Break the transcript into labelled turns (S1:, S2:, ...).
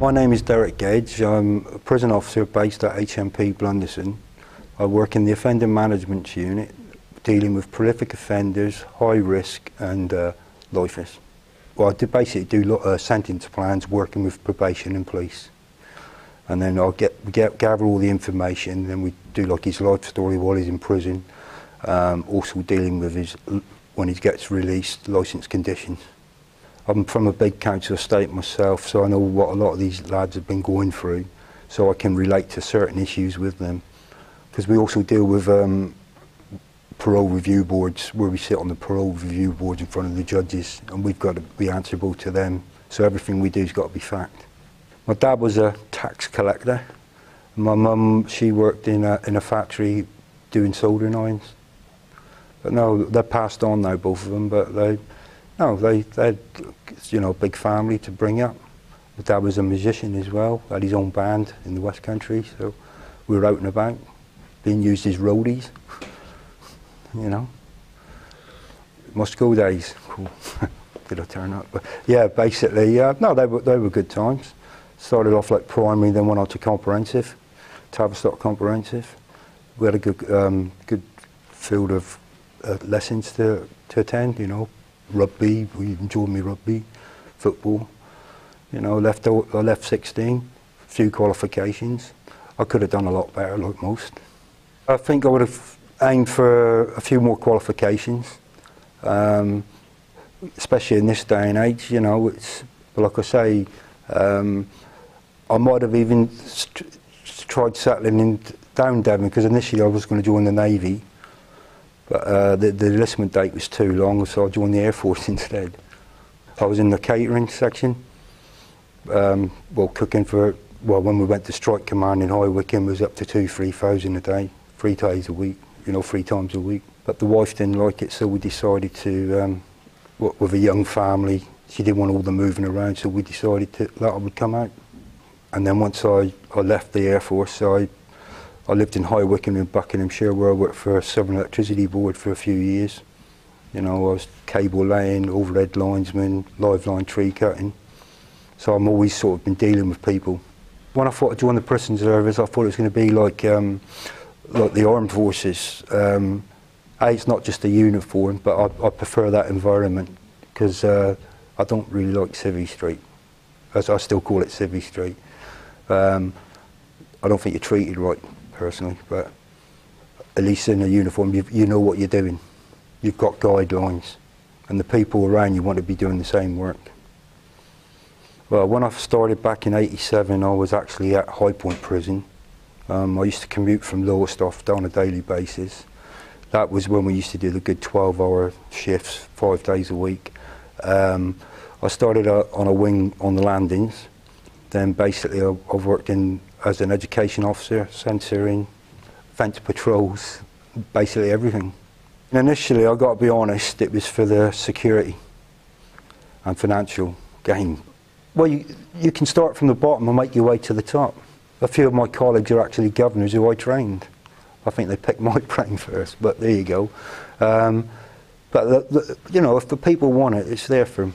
S1: My name is Derek Gedge. I'm a prison officer based at HMP Blunderstone. I work in the offender management unit, dealing with prolific offenders, high risk and uh, lifers. Well, I do basically do lo- uh, sentence plans working with probation and police. And then I'll get, get, gather all the information, then we do like his life story while he's in prison, um, also dealing with his, when he gets released, licence conditions. I'm from a big council estate myself, so I know what a lot of these lads have been going through, so I can relate to certain issues with them. Because we also deal with um, parole review boards, where we sit on the parole review boards in front of the judges, and we've got to be answerable to them. So everything we do has got to be fact. My dad was a tax collector. My mum, she worked in a, in a factory doing soldering irons. But no, they're passed on now, both of them, but they, no, they, they had, you know, a big family to bring up. Dad was a musician as well, had his own band in the West Country, so we were out and about, being used as roadies, you know. My school days, cool. Did I turn up? But yeah, basically, uh, no, they were, they were good times. Started off like primary, then went on to comprehensive, Tavistock Comprehensive. We had a good, um, good field of uh, lessons to, to attend, you know, rugby, we enjoyed me rugby, football. You know, left, I left 16, few qualifications. I could have done a lot better, like most. I think I would have aimed for a few more qualifications, um, especially in this day and age. You know, it's like I say, um, I might have even tried settling in down Devon because initially I was going to join the Navy But uh, the, the enlistment date was too long, so I joined the Air Force instead. I was in the catering section, um, well, cooking for, well, when we went to strike command in High Wycombe, was up to two, three thousand a day, three days a week, you know, three times a week. But the wife didn't like it, so we decided to, um, with a young family, she didn't want all the moving around, so we decided to, that I would come out. And then once I, I left the Air Force, I I lived in High Wycombe in Buckinghamshire where I worked for a Southern Electricity Board for a few years. You know, I was cable laying, overhead linesman, live line tree cutting. So I'm always sort of been dealing with people. When I thought I'd join the prison service, I thought it was going to be like, um, like the armed forces. Um, a, it's not just a uniform, but I, I prefer that environment because uh, I don't really like Civvy Street, as I still call it Civvy Street. Um, I don't think you're treated right personally, but at least in a uniform, you, you know what you're doing. You've got guidelines, and the people around you want to be doing the same work. Well, when I started back in 87, I was actually at High Point Prison. Um, I used to commute from Lowestoft on a daily basis. That was when we used to do the good 12 hour shifts, five days a week. Um, I started uh, on a wing on the landings. Then basically I, I've worked in as an education officer, censoring, fence patrols, basically everything. And initially, I've got to be honest, it was for the security and financial gain. Well, you, you can start from the bottom and make your way to the top. A few of my colleagues are actually governors who I trained. I think they picked my brain first, but there you go. Um, but, the, the, you know, if the people want it, it's there for them.